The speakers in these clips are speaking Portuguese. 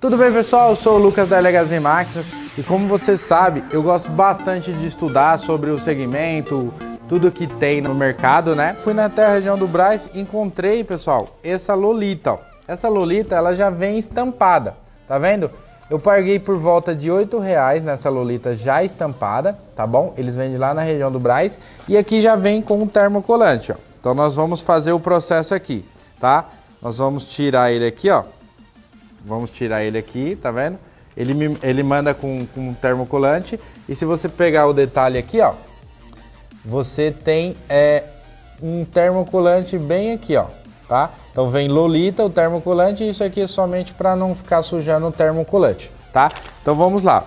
Tudo bem pessoal, eu sou o Lucas da LHZ Máquinas e como você sabe, eu gosto bastante de estudar sobre o segmento, tudo que tem no mercado, né? Fui na terra região do Braz e encontrei, pessoal, essa Lolita. Ó. Essa Lolita, ela já vem estampada, tá vendo? Eu paguei por volta de R$ reais nessa Lolita já estampada, tá bom? Eles vendem lá na região do Braz e aqui já vem com o termocolante, ó. Então nós vamos fazer o processo aqui, tá? Nós vamos tirar ele aqui, ó. Vamos tirar ele aqui, tá vendo? Ele, me, ele manda com, com termocolante e se você pegar o detalhe aqui, ó, você tem é, um termocolante bem aqui, ó, tá? Então vem Lolita, o termocolante, e isso aqui é somente para não ficar sujando o termocolante, tá? Então vamos lá.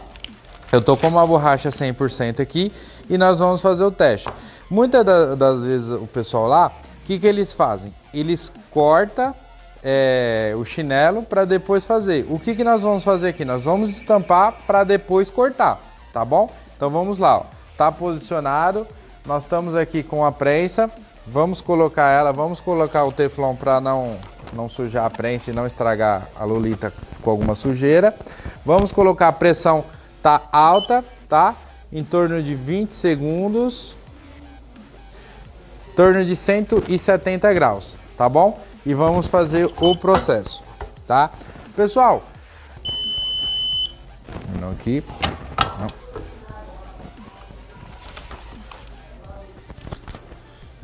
Eu tô com uma borracha 100% aqui e nós vamos fazer o teste. Muitas das vezes o pessoal lá, o que, que eles fazem? Eles cortam é, o chinelo para depois fazer. O que, que nós vamos fazer aqui? Nós vamos estampar para depois cortar, tá bom? Então vamos lá, ó. tá posicionado, nós estamos aqui com a prensa, vamos colocar ela, vamos colocar o teflon para não, não sujar a prensa e não estragar a lolita com alguma sujeira. Vamos colocar a pressão, tá alta, tá? Em torno de 20 segundos, em torno de 170 graus, tá bom? E vamos fazer o processo, tá? Pessoal, aqui,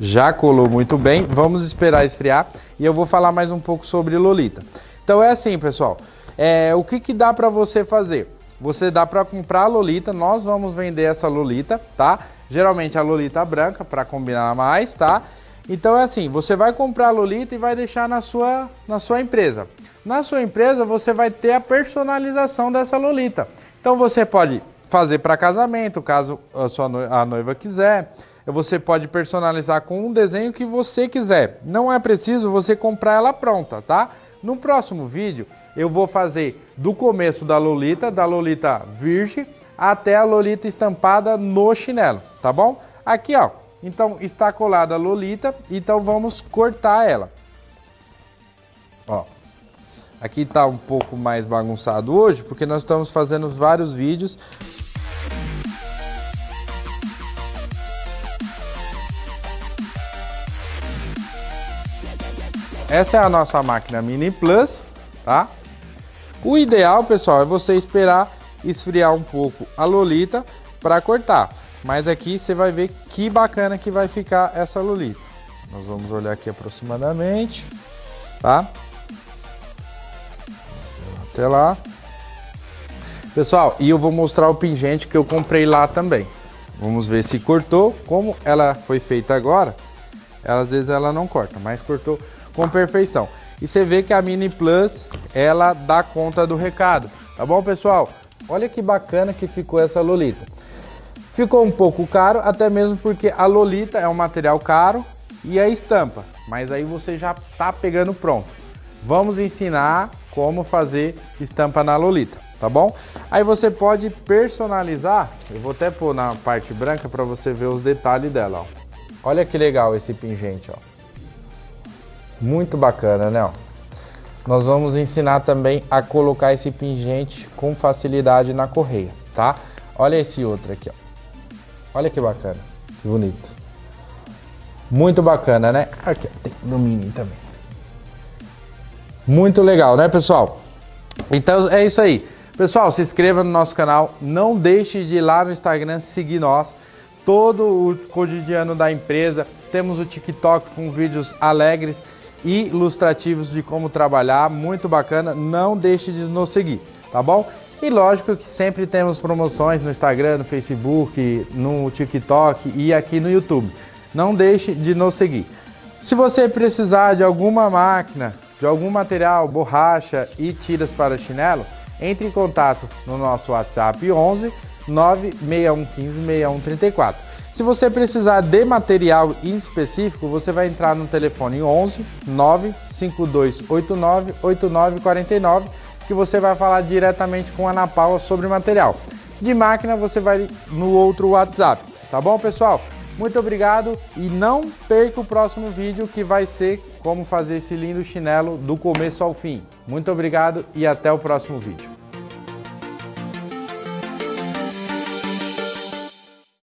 Já colou muito bem, vamos esperar esfriar e eu vou falar mais um pouco sobre Lolita. Então é assim, pessoal, é, o que, que dá para você fazer? Você dá para comprar a Lolita, nós vamos vender essa Lolita, tá? Geralmente a Lolita branca, para combinar mais, tá? Então é assim, você vai comprar a Lolita e vai deixar na sua, na sua empresa. Na sua empresa você vai ter a personalização dessa Lolita. Então você pode fazer para casamento, caso a sua a noiva quiser você pode personalizar com um desenho que você quiser. Não é preciso você comprar ela pronta, tá? No próximo vídeo eu vou fazer do começo da Lolita, da Lolita virgem, até a Lolita estampada no chinelo, tá bom? Aqui, ó, então está colada a Lolita, então vamos cortar ela. Ó, aqui está um pouco mais bagunçado hoje, porque nós estamos fazendo vários vídeos Essa é a nossa máquina Mini Plus, tá? O ideal, pessoal, é você esperar esfriar um pouco a Lolita para cortar. Mas aqui você vai ver que bacana que vai ficar essa Lolita. Nós vamos olhar aqui aproximadamente, tá? Até lá. Pessoal, e eu vou mostrar o pingente que eu comprei lá também. Vamos ver se cortou. Como ela foi feita agora, ela, às vezes ela não corta, mas cortou com perfeição. E você vê que a Mini Plus, ela dá conta do recado. Tá bom, pessoal? Olha que bacana que ficou essa Lolita. Ficou um pouco caro, até mesmo porque a Lolita é um material caro e a estampa. Mas aí você já tá pegando pronto. Vamos ensinar como fazer estampa na Lolita, tá bom? Aí você pode personalizar, eu vou até pôr na parte branca para você ver os detalhes dela, ó. Olha que legal esse pingente, ó. Muito bacana, né? Nós vamos ensinar também a colocar esse pingente com facilidade na correia, tá? Olha esse outro aqui, ó. Olha que bacana, que bonito. Muito bacana, né? Aqui, tem no mini também. Muito legal, né, pessoal? Então é isso aí. Pessoal, se inscreva no nosso canal. Não deixe de ir lá no Instagram seguir nós. Todo o cotidiano da empresa. Temos o TikTok com vídeos alegres e ilustrativos de como trabalhar, muito bacana, não deixe de nos seguir, tá bom? E lógico que sempre temos promoções no Instagram, no Facebook, no TikTok e aqui no YouTube. Não deixe de nos seguir. Se você precisar de alguma máquina, de algum material, borracha e tiras para chinelo, entre em contato no nosso WhatsApp 11 96115 6134. Se você precisar de material específico, você vai entrar no telefone 11 95289 8949 que você vai falar diretamente com a Ana Paula sobre material. De máquina você vai no outro WhatsApp, tá bom pessoal? Muito obrigado e não perca o próximo vídeo que vai ser como fazer esse lindo chinelo do começo ao fim. Muito obrigado e até o próximo vídeo.